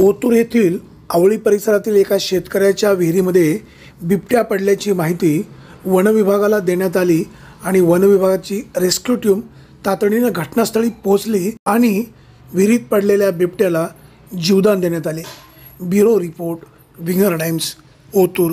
ओतूर येथील आवळी परिसरातील एका शेतकऱ्याच्या विहिरीमध्ये बिबट्या पडल्याची माहिती वनविभागाला देण्यात आली आणि वनविभागाची रेस्क्यू टीम तातडीनं घटनास्थळी पोहोचली आणि विहिरीत पडलेल्या बिबट्याला जीवदान देण्यात आले. Bureau report Winger Times Otur.